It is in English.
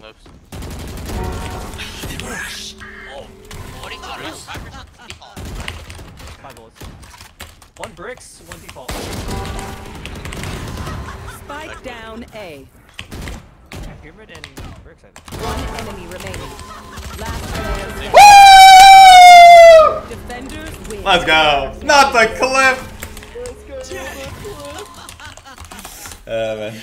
running coming, Oh, What are you. Five bullets. One bricks, one default. Spike down A. Pyramid and bricks. One enemy remaining. Last player Defenders win. Let's go. Not the clip. Let's go. Uh, man.